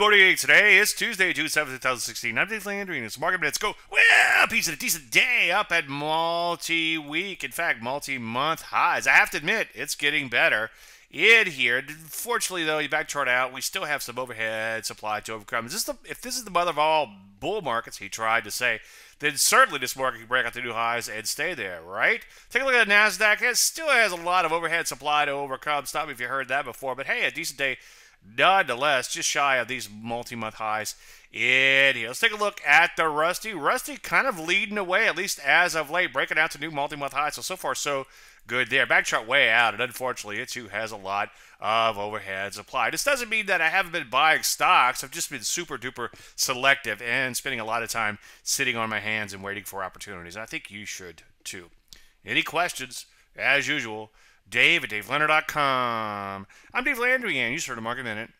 morning. Today is Tuesday, June 7th, 2016. I'm Dave Landry, and it's Market Minutes. Go, well, piece of a decent day up at multi week. In fact, multi month highs. I have to admit, it's getting better in here. Fortunately, though, you back chart out, we still have some overhead supply to overcome. Is this the, if this is the mother of all bull markets, he tried to say, then certainly this market can break out the new highs and stay there, right? Take a look at the NASDAQ. It still has a lot of overhead supply to overcome. Stop me if you heard that before. But hey, a decent day nonetheless, just shy of these multi-month highs in here. Let's take a look at the Rusty. Rusty kind of leading away, at least as of late, breaking out to new multi-month highs. So, so far, so good there. Back chart way out, and unfortunately, it too has a lot of overhead supply. This doesn't mean that I haven't been buying stocks. I've just been super duper selective and spending a lot of time sitting on my hands and waiting for opportunities. And I think you should too. Any questions? As usual, Dave at DaveLandry.com. I'm Dave Landry, and you heard of Mark a Market Minute.